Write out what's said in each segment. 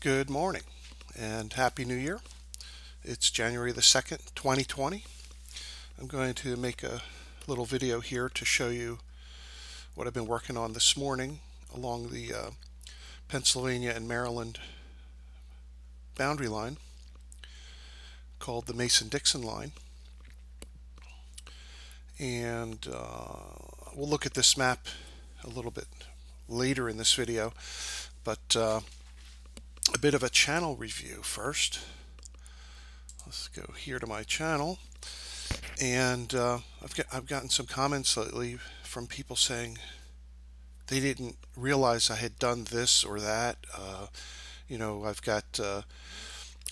Good morning and Happy New Year. It's January the 2nd, 2020. I'm going to make a little video here to show you what I've been working on this morning along the uh, Pennsylvania and Maryland boundary line called the Mason-Dixon line. And uh, we'll look at this map a little bit later in this video, but uh, a bit of a channel review first. Let's go here to my channel. And uh, I've, get, I've gotten some comments lately from people saying they didn't realize I had done this or that. Uh, you know, I've got uh,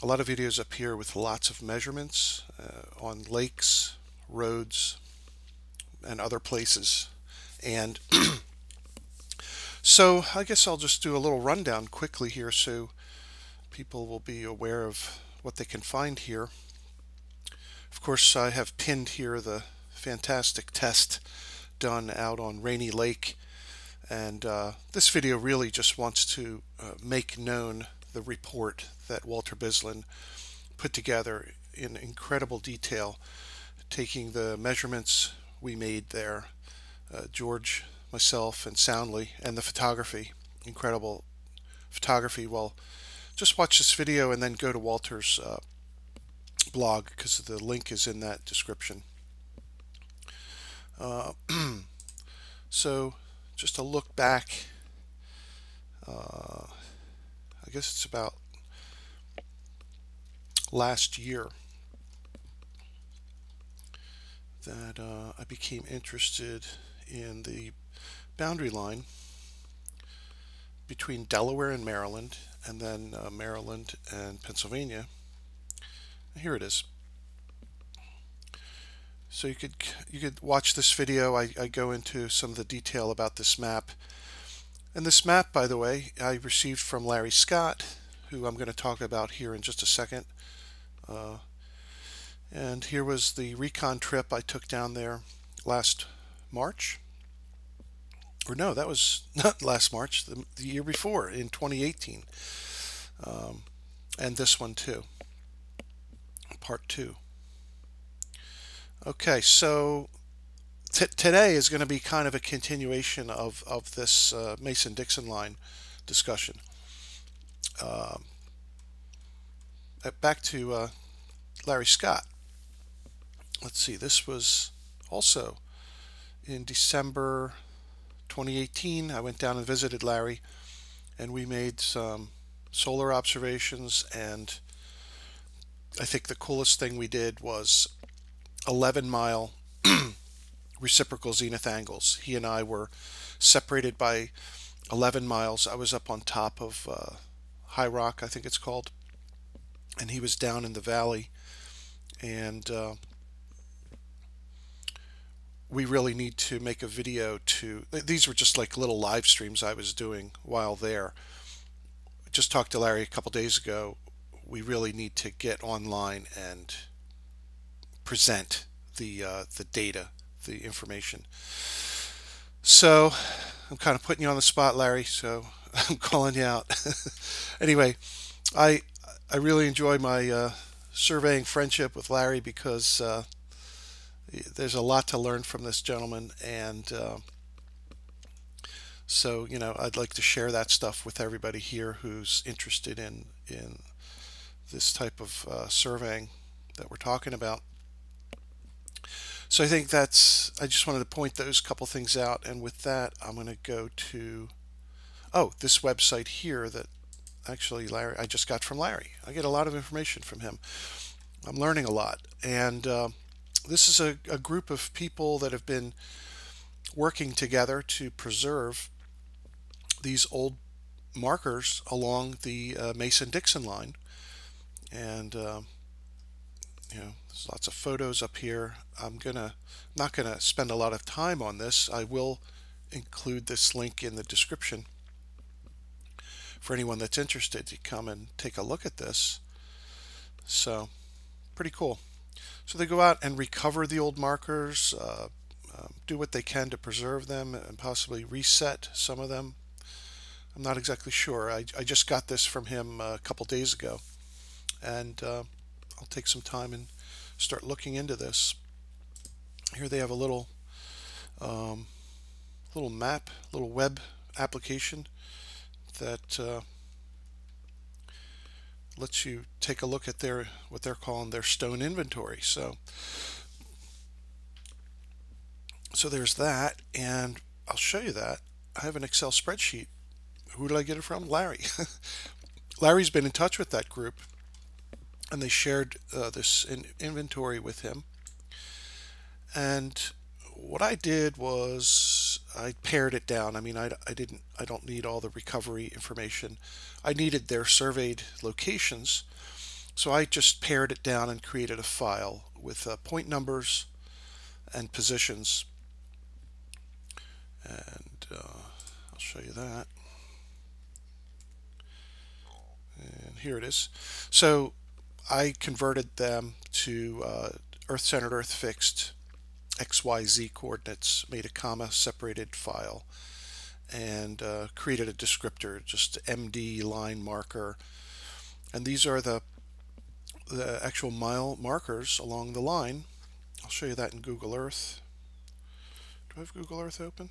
a lot of videos up here with lots of measurements uh, on lakes, roads, and other places. And so I guess I'll just do a little rundown quickly here so people will be aware of what they can find here. Of course, I have pinned here the fantastic test done out on Rainy Lake. And uh, this video really just wants to uh, make known the report that Walter Bislin put together in incredible detail, taking the measurements we made there, uh, George, myself, and Soundly, and the photography, incredible photography, well, just watch this video and then go to Walter's uh, blog because the link is in that description. Uh, so just to look back, uh, I guess it's about last year that uh, I became interested in the boundary line between Delaware and Maryland and then uh, Maryland and Pennsylvania. Here it is. So you could you could watch this video. I, I go into some of the detail about this map. And this map, by the way, I received from Larry Scott, who I'm going to talk about here in just a second. Uh, and here was the recon trip I took down there last March or no, that was not last March, the, the year before in 2018. Um, and this one too, part two. Okay, so today is going to be kind of a continuation of, of this uh, Mason-Dixon line discussion. Um, uh, back to uh, Larry Scott. Let's see, this was also in December 2018, I went down and visited Larry, and we made some solar observations. And I think the coolest thing we did was 11 mile reciprocal zenith angles. He and I were separated by 11 miles. I was up on top of uh, High Rock, I think it's called, and he was down in the valley. And uh, we really need to make a video to these were just like little live streams I was doing while there. Just talked to Larry a couple days ago. We really need to get online and present the uh, the data the information. So I'm kind of putting you on the spot Larry so I'm calling you out. Anyway I I really enjoy my uh, surveying friendship with Larry because uh, there's a lot to learn from this gentleman and uh, so you know I'd like to share that stuff with everybody here who's interested in in this type of uh, surveying that we're talking about. So I think that's I just wanted to point those couple things out and with that I'm going to go to oh this website here that actually Larry I just got from Larry. I get a lot of information from him. I'm learning a lot and uh, this is a, a group of people that have been working together to preserve these old markers along the uh, Mason-Dixon line. And, uh, you know, there's lots of photos up here. I'm gonna not gonna spend a lot of time on this. I will include this link in the description for anyone that's interested to come and take a look at this. So, pretty cool. So they go out and recover the old markers, uh, uh, do what they can to preserve them and possibly reset some of them. I'm not exactly sure. I, I just got this from him a couple days ago, and uh, I'll take some time and start looking into this. Here they have a little um, little map, little web application that uh, lets you take a look at their what they're calling their stone inventory. So so there's that, and I'll show you that. I have an Excel spreadsheet. Who did I get it from? Larry. Larry's been in touch with that group, and they shared uh, this in inventory with him. And what I did was I pared it down. I mean, I, I didn't, I don't need all the recovery information. I needed their surveyed locations. So I just pared it down and created a file with uh, point numbers and positions. And uh, I'll show you that. And here it is. So I converted them to uh, Earth-centered, Earth-fixed XYZ coordinates, made a comma separated file, and uh, created a descriptor, just MD line marker. And these are the, the actual mile markers along the line. I'll show you that in Google Earth. Do I have Google Earth open?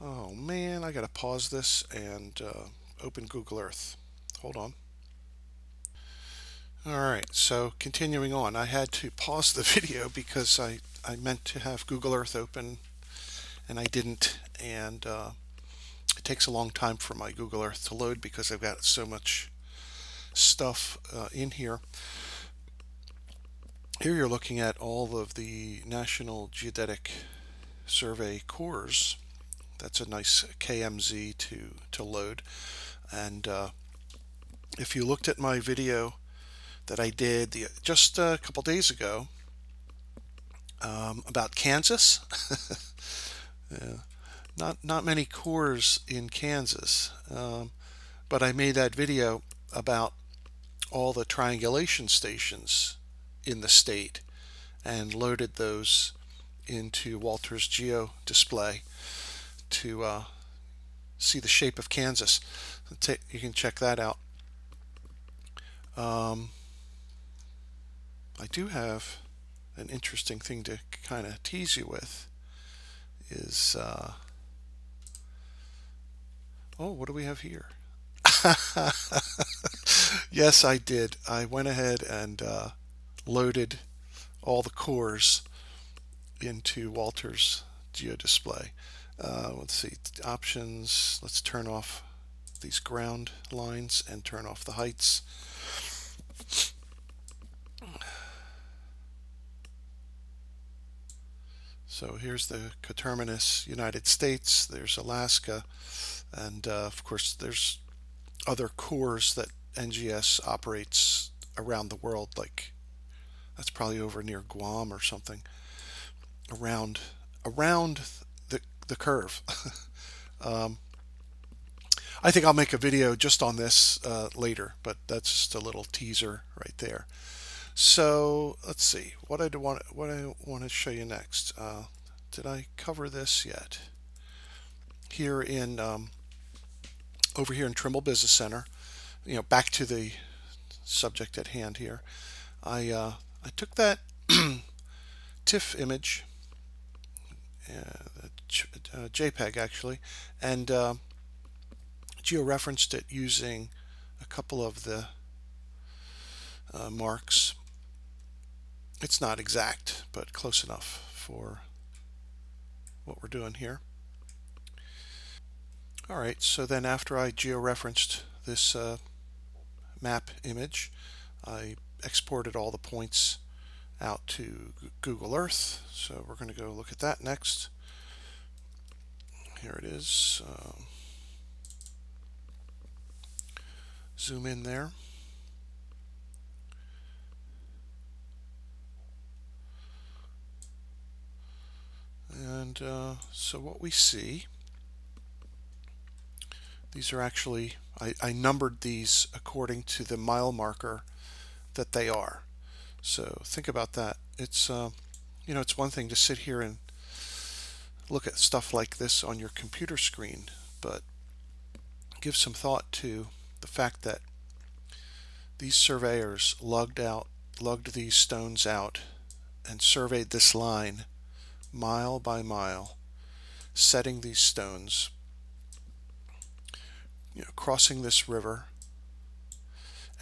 Oh man, I gotta pause this and uh, open Google Earth. Hold on. Alright, so continuing on, I had to pause the video because I, I meant to have Google Earth open and I didn't and uh, it takes a long time for my Google Earth to load because I've got so much stuff uh, in here. Here you're looking at all of the National Geodetic Survey CORS. That's a nice KMZ to, to load. And uh, if you looked at my video that I did the, just a couple days ago um, about Kansas. yeah, not not many CORS in Kansas, um, but I made that video about all the triangulation stations in the state and loaded those into Walters Geo display to uh, see the shape of Kansas. You can check that out. Um, I do have an interesting thing to kind of tease you with is uh, oh what do we have here? Yes I did. I went ahead and uh, loaded all the CORS into Walter's GeoDisplay. Uh, let's see options let's turn off these ground lines and turn off the heights So here's the coterminous United States, there's Alaska, and uh, of course there's other CORS that NGS operates around the world, like that's probably over near Guam or something, around around the, the curve. um, I think I'll make a video just on this uh, later, but that's just a little teaser right there. So let's see what I want what I want to show you next. Uh, did I cover this yet? Here in um, over here in Trimble Business Center, you know, back to the subject at hand here. I uh, I took that TIFF image, uh, uh, JPEG actually, and uh, georeferenced it using a couple of the uh, marks it's not exact, but close enough for what we're doing here. Alright, so then after I georeferenced this uh, map image, I exported all the points out to Google Earth. So we're going to go look at that next. Here it is. Uh, zoom in there. And uh, so what we see, these are actually, I, I numbered these according to the mile marker that they are. So think about that. It's, uh, you know, it's one thing to sit here and look at stuff like this on your computer screen, but give some thought to the fact that these surveyors lugged out, lugged these stones out and surveyed this line mile by mile, setting these stones, you know, crossing this river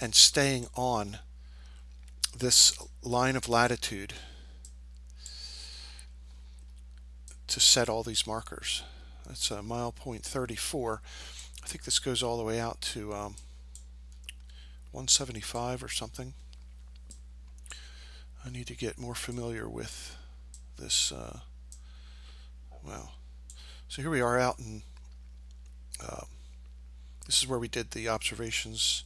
and staying on this line of latitude to set all these markers. That's a mile point 34. I think this goes all the way out to um, 175 or something. I need to get more familiar with this. Uh, wow. So here we are out in, uh, this is where we did the observations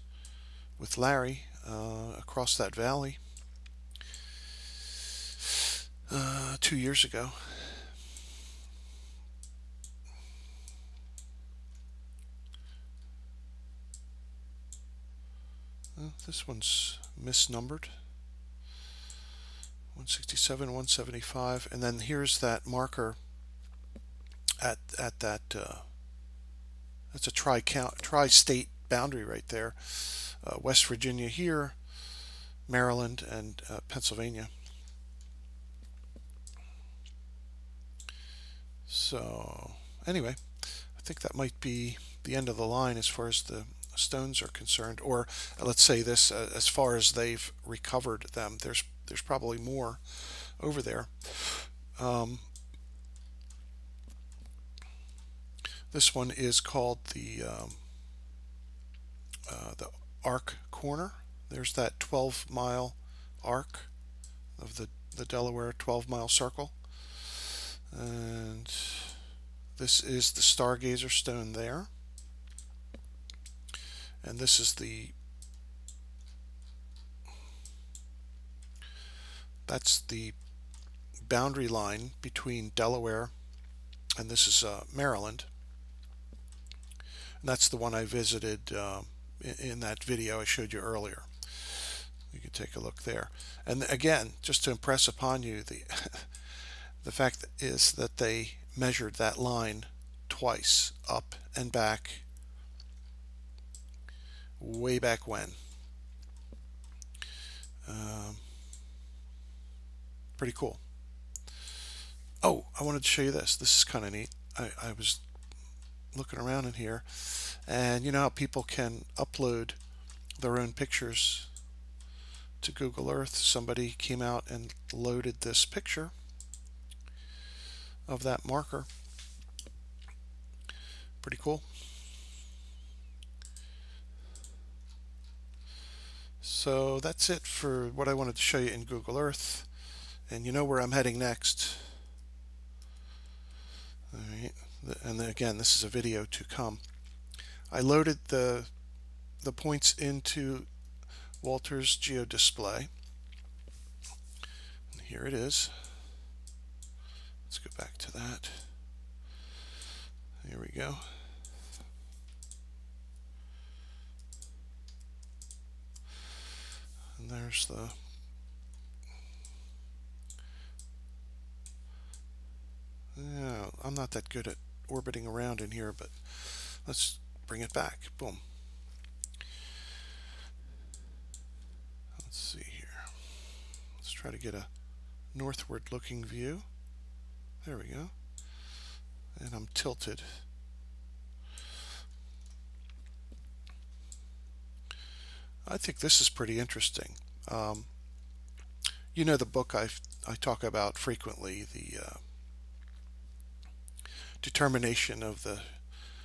with Larry uh, across that valley uh, two years ago. this one's misnumbered. 167, 175, and then here's that marker at at that. Uh, that's a tri count tri-state boundary right there. Uh, West Virginia here, Maryland, and uh, Pennsylvania. So anyway, I think that might be the end of the line as far as the stones are concerned, or uh, let's say this, uh, as far as they've recovered them, there's there's probably more over there. Um, this one is called the um, uh, the Arc Corner. There's that 12 mile arc of the the Delaware 12 mile circle, and this is the Stargazer stone there and this is the that's the boundary line between Delaware and this is uh, Maryland. And that's the one I visited uh, in, in, that video I showed you earlier. You can take a look there. And again just to impress upon you the the fact is that they measured that line twice up and back way back when. Um, pretty cool. Oh, I wanted to show you this. This is kind of neat. I, I was looking around in here and you know how people can upload their own pictures to Google Earth. Somebody came out and loaded this picture of that marker. Pretty cool. So that's it for what I wanted to show you in Google Earth. And you know where I'm heading next. Alright, and then again, this is a video to come. I loaded the the points into Walter's GeoDisplay. And here it is. Let's go back to that. Here we go. And there's the Yeah, I'm not that good at orbiting around in here, but let's bring it back. Boom. Let's see here. Let's try to get a northward looking view. There we go. And I'm tilted. I think this is pretty interesting. Um, you know the book I I talk about frequently, the uh, determination of the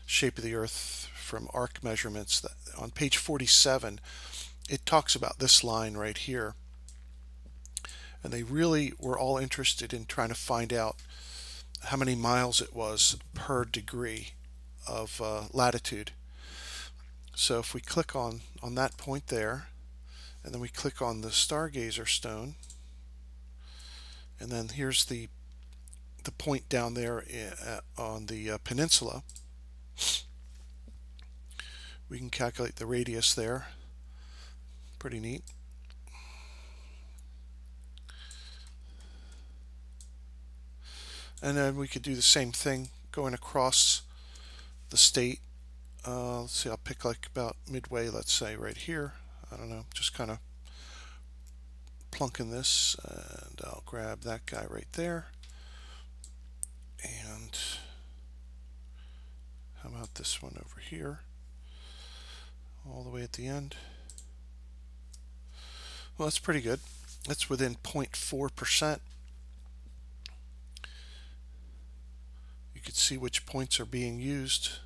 shape of the Earth from arc measurements. On page 47, it talks about this line right here. And they really were all interested in trying to find out how many miles it was per degree of uh, latitude. So if we click on, on that point there, and then we click on the Stargazer stone, and then here's the the point down there uh, on the uh, peninsula. We can calculate the radius there. Pretty neat. And then we could do the same thing going across the state. Uh, let's see, I'll pick like about midway, let's say right here. I don't know, just kind of plunking this and I'll grab that guy right there. And how about this one over here? All the way at the end. Well, that's pretty good. That's within 0.4%. You can see which points are being used.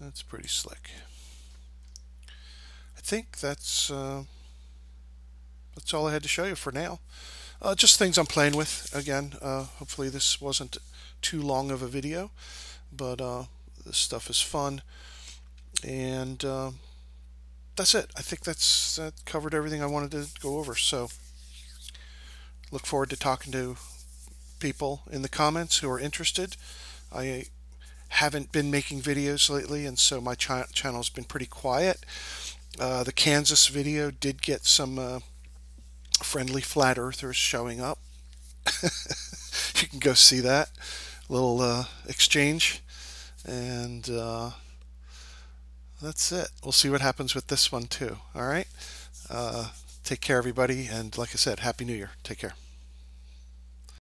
That's pretty slick. I think that's uh, that's all I had to show you for now. Uh, just things I'm playing with. Again, uh, hopefully this wasn't too long of a video, but uh, this stuff is fun. And uh, that's it. I think that's that covered everything I wanted to go over. So look forward to talking to people in the comments who are interested. I haven't been making videos lately, and so my ch channel's been pretty quiet. Uh, the Kansas video did get some uh, friendly flat earthers showing up. you can go see that little uh, exchange, and uh, that's it. We'll see what happens with this one too. All right. Uh, take care, everybody, and like I said, Happy New Year. Take care.